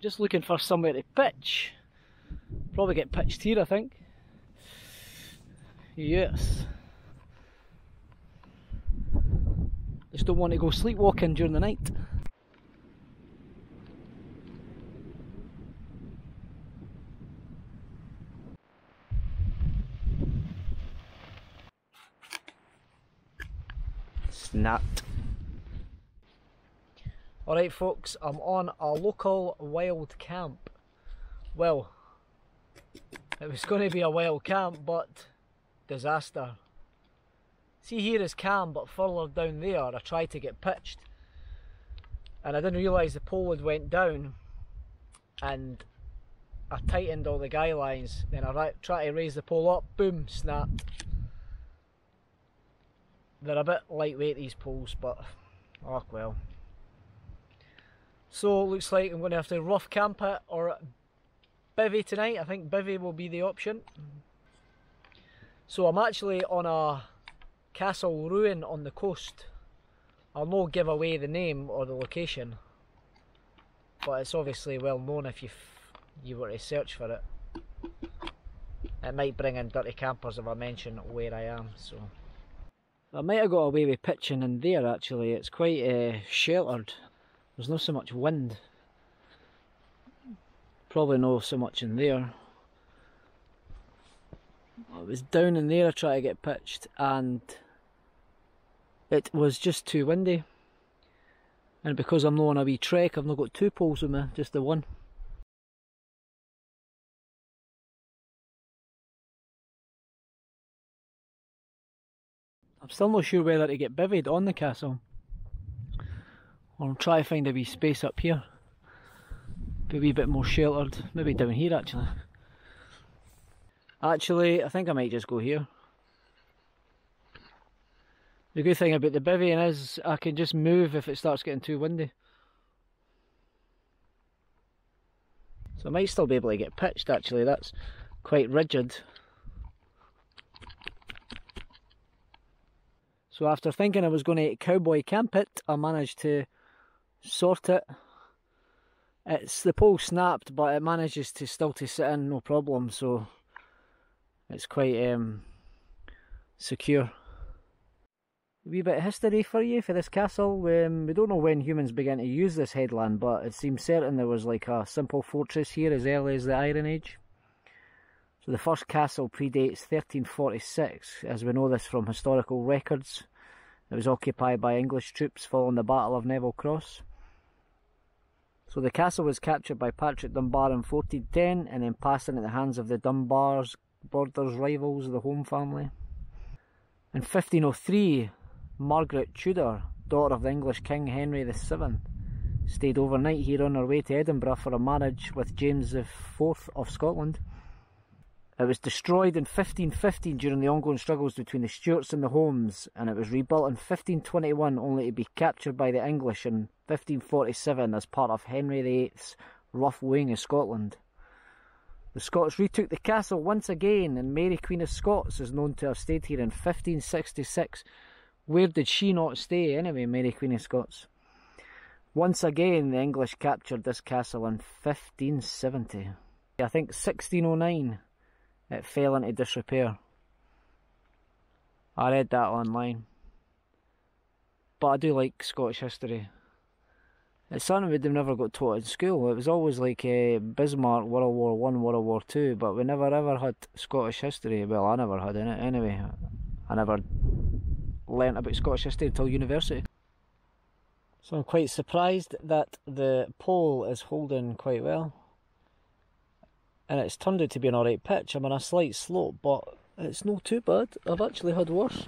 just looking for somewhere to pitch. Probably get pitched here, I think. Yes. Just don't want to go sleepwalking during the night. Snapped. Alright folks, I'm on a local wild camp. Well, it was going to be a wild camp, but disaster. See here is calm, but further down there I tried to get pitched. And I didn't realise the pole had went down and I tightened all the guy lines. Then I tried to raise the pole up, boom, snapped. They're a bit lightweight these poles, but oh well. So looks like I'm going to have to rough camp it or bivvy tonight. I think bivvy will be the option. So I'm actually on a castle ruin on the coast. I'll not give away the name or the location, but it's obviously well known if you you were to search for it. It might bring in dirty campers if I mention where I am. So I might have got away with pitching in there. Actually, it's quite uh, sheltered. There's not so much wind. Probably not so much in there. I was down in there I tried to get pitched and it was just too windy. And because I'm not on a wee trek, I've not got two poles with me, just the one. I'm still not sure whether to get bivvied on the castle. I'll try to find a wee space up here. Be a wee bit more sheltered. Maybe down here actually. Actually, I think I might just go here. The good thing about the bivvying is I can just move if it starts getting too windy. So I might still be able to get pitched actually, that's quite rigid. So after thinking I was going to cowboy camp it, I managed to sort it. It's the pole snapped, but it manages to still to sit in no problem. So it's quite um, secure. A wee bit of history for you for this castle. Um, we don't know when humans began to use this headland, but it seems certain there was like a simple fortress here as early as the Iron Age. So the first castle predates 1346, as we know this from historical records. It was occupied by English troops following the Battle of Neville Cross. So the castle was captured by Patrick Dunbar in 1410 and then passed into the hands of the Dunbars, Borders rivals, of the Home family. In 1503, Margaret Tudor, daughter of the English King Henry VII, stayed overnight here on her way to Edinburgh for a marriage with James IV of Scotland. It was destroyed in 1515 during the ongoing struggles between the Stuarts and the Homes, and it was rebuilt in 1521 only to be captured by the English in 1547 as part of Henry VIII's rough wooing of Scotland. The Scots retook the castle once again, and Mary Queen of Scots is known to have stayed here in 1566. Where did she not stay anyway, Mary Queen of Scots? Once again, the English captured this castle in 1570. I think 1609 it fell into disrepair. I read that online. But I do like Scottish history. It's something have never got taught in school. It was always like uh, Bismarck, World War One, World War Two, but we never ever had Scottish history. Well, I never had in it anyway. I never learnt about Scottish history until university. So I'm quite surprised that the pole is holding quite well and it's turned out to be an alright pitch. I'm on a slight slope, but it's not too bad. I've actually had worse.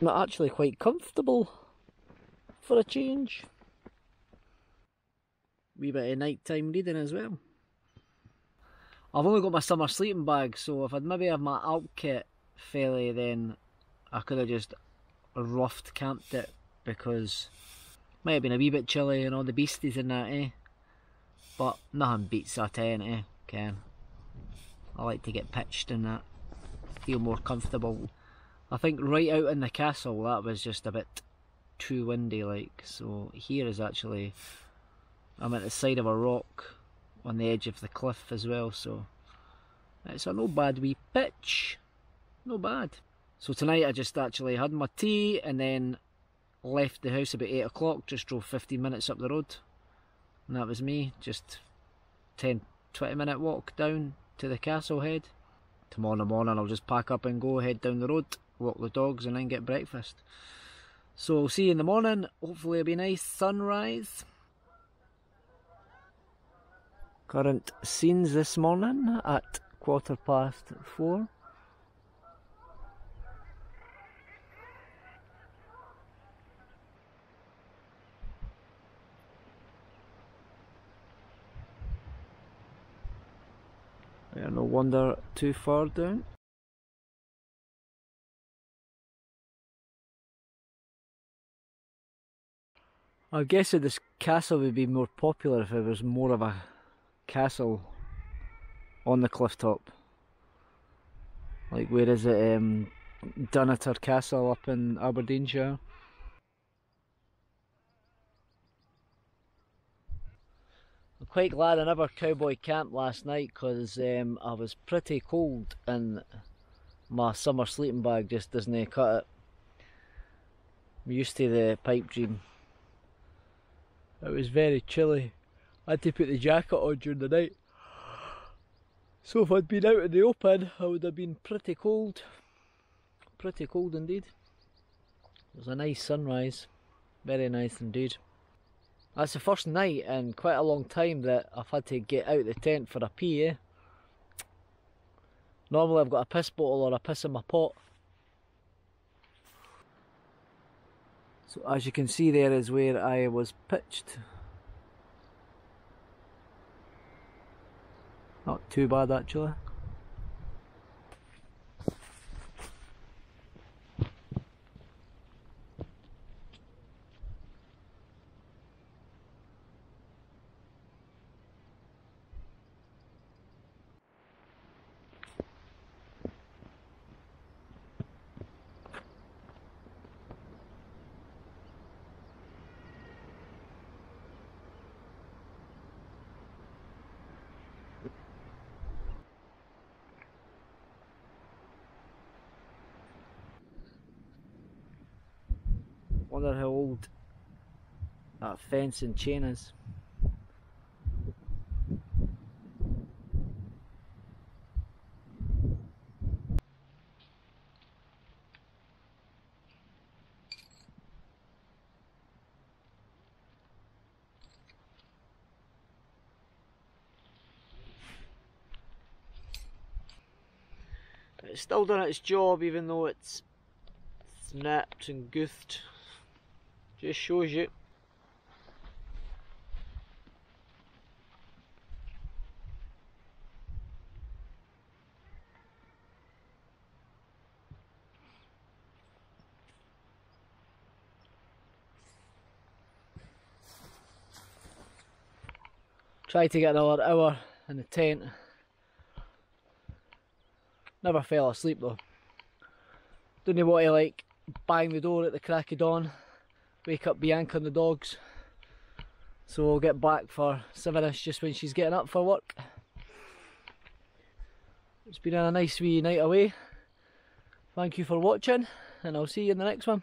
I'm actually quite comfortable for a change. Wee bit of nighttime reading as well. I've only got my summer sleeping bag, so if I'd maybe have my Alpkit fairly, then I could have just roughed camped it because it might have been a wee bit chilly and all the beasties in that, eh? But nothing beats a tent, eh, Ken. I like to get pitched in that. Feel more comfortable. I think right out in the castle that was just a bit too windy like. So here is actually I'm at the side of a rock on the edge of the cliff as well, so it's a no bad wee pitch. No bad. So tonight I just actually had my tea and then left the house about 8 o'clock, just drove 15 minutes up the road. And that was me, just 10, 20 minute walk down to the castle head. Tomorrow morning I'll just pack up and go, head down the road, walk the dogs and then get breakfast. So I'll see you in the morning, hopefully it'll be a nice sunrise. Current scenes this morning at quarter past four. Yeah, no wonder too far down. I guess that this castle would be more popular if it was more of a castle on the cliff top. Like where is it? Um, Castle up in Aberdeenshire. I'm quite glad I never cowboy camped last night because um, I was pretty cold and my summer sleeping bag just doesn't cut it. I'm used to the PipeDream. It was very chilly. I had to put the jacket on during the night. So if I'd been out in the open, I would have been pretty cold. Pretty cold indeed. It was a nice sunrise. Very nice indeed. That's the first night in quite a long time that I've had to get out the tent for a pee, eh? Normally I've got a piss bottle or a piss in my pot. So as you can see there is where I was pitched. Not too bad actually. Wonder how old that fence and chain is. It's still done its job even though it's snapped and goofed. Just shows you. Tried to get another hour in the tent. Never fell asleep though. Know what I like bang the door at the crack of dawn wake up Bianca and the dogs. So we'll get back for Severus just when she's getting up for work. It's been a nice wee night away. Thank you for watching and I'll see you in the next one.